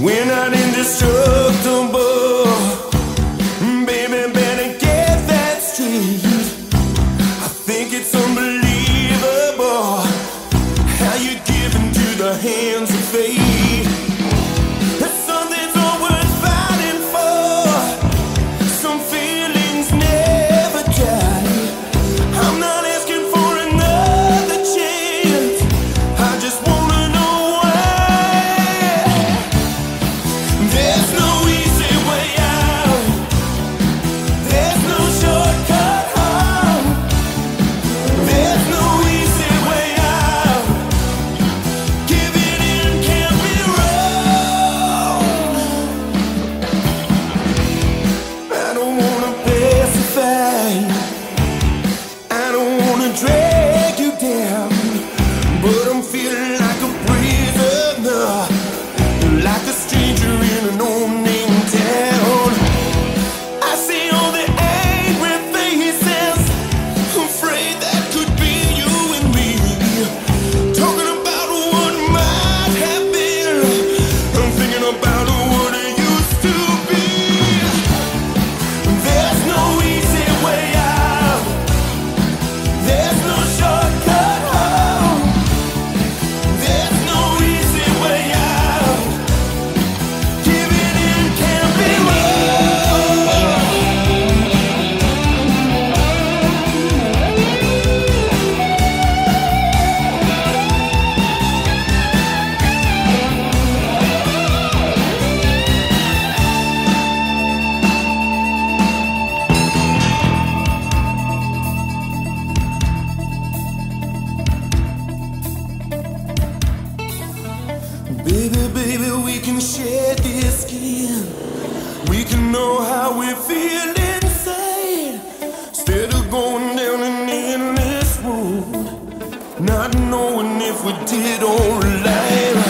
We're not indestructible. Baby, better get that straight. I think it's unbelievable how you're the hands. Baby, baby, we can share this skin. We can know how we feel inside. Instead of going down an endless road, not knowing if we did or lied.